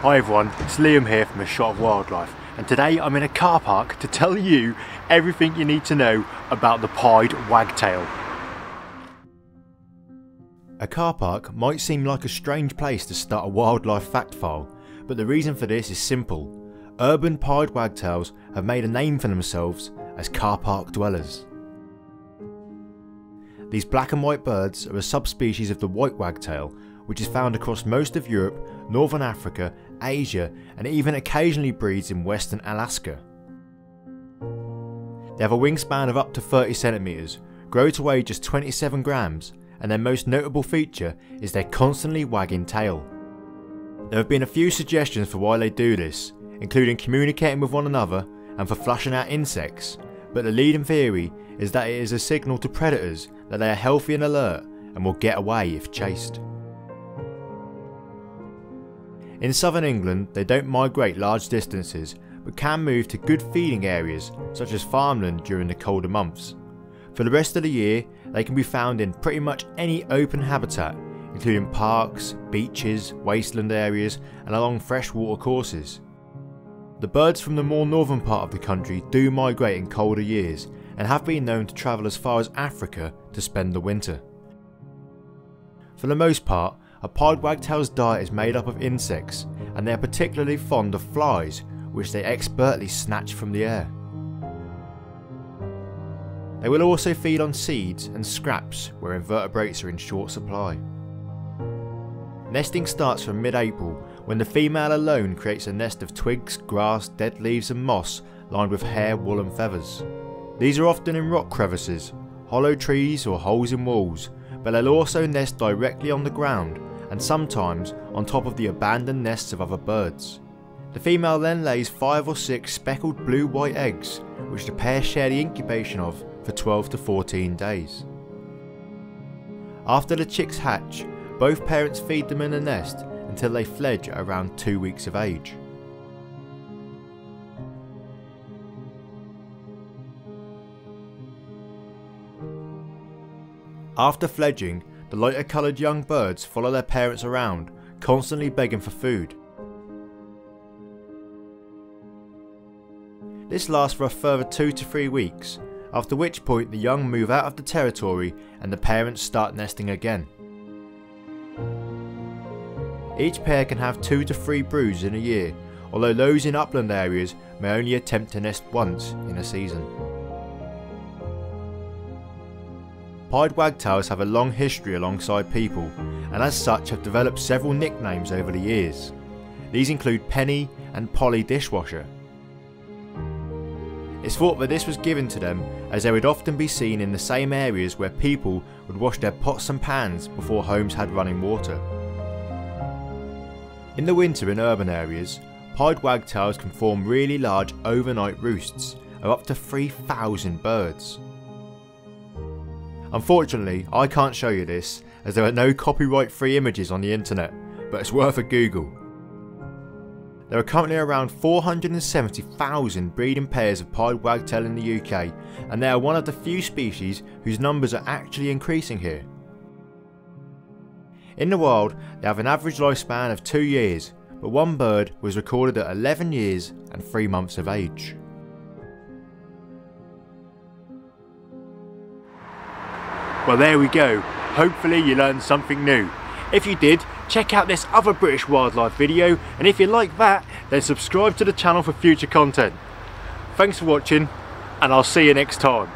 Hi everyone, it's Liam here from A Shot of Wildlife and today I'm in a car park to tell you everything you need to know about the pied wagtail. A car park might seem like a strange place to start a wildlife fact file, but the reason for this is simple. Urban pied wagtails have made a name for themselves as car park dwellers. These black and white birds are a subspecies of the white wagtail, which is found across most of Europe, Northern Africa, Asia, and even occasionally breeds in western Alaska. They have a wingspan of up to 30 centimeters, grow to weigh just 27 grams, and their most notable feature is their constantly wagging tail. There have been a few suggestions for why they do this, including communicating with one another and for flushing out insects, but the leading theory is that it is a signal to predators that they are healthy and alert and will get away if chased. In southern England, they don't migrate large distances but can move to good feeding areas such as farmland during the colder months. For the rest of the year, they can be found in pretty much any open habitat, including parks, beaches, wasteland areas, and along freshwater courses. The birds from the more northern part of the country do migrate in colder years and have been known to travel as far as Africa to spend the winter. For the most part, a pied wagtail's diet is made up of insects, and they are particularly fond of flies, which they expertly snatch from the air. They will also feed on seeds and scraps where invertebrates are in short supply. Nesting starts from mid-April when the female alone creates a nest of twigs, grass, dead leaves and moss lined with hair, wool and feathers. These are often in rock crevices, hollow trees or holes in walls, but they'll also nest directly on the ground and sometimes on top of the abandoned nests of other birds. The female then lays 5 or 6 speckled blue-white eggs, which the pair share the incubation of for 12 to 14 days. After the chicks hatch, both parents feed them in the nest until they fledge at around 2 weeks of age. After fledging, the lighter coloured young birds follow their parents around, constantly begging for food. This lasts for a further 2 to 3 weeks, after which point the young move out of the territory and the parents start nesting again. Each pair can have 2 to 3 broods in a year, although those in upland areas may only attempt to nest once in a season. Pied wagtails have a long history alongside people, and as such have developed several nicknames over the years. These include Penny and Polly Dishwasher. It's thought that this was given to them as they would often be seen in the same areas where people would wash their pots and pans before homes had running water. In the winter in urban areas, pied wagtails can form really large overnight roosts of up to 3,000 birds. Unfortunately, I can't show you this as there are no copyright free images on the internet, but it's worth a Google. There are currently around 470,000 breeding pairs of pied wagtail in the UK, and they are one of the few species whose numbers are actually increasing here. In the wild, they have an average lifespan of 2 years, but one bird was recorded at 11 years and 3 months of age. Well there we go, hopefully you learned something new. If you did, check out this other British wildlife video and if you like that, then subscribe to the channel for future content. Thanks for watching and I'll see you next time.